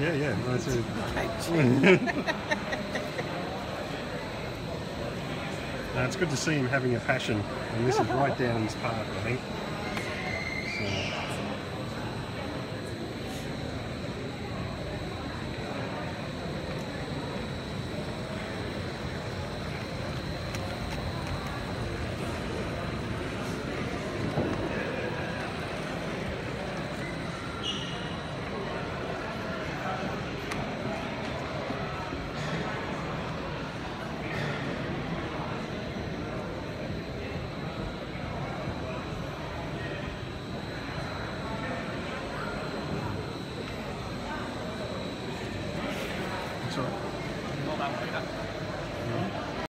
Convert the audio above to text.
Yeah, yeah. That's it. No, it's good to see him having a passion, and this is right down his path, I think. しょう。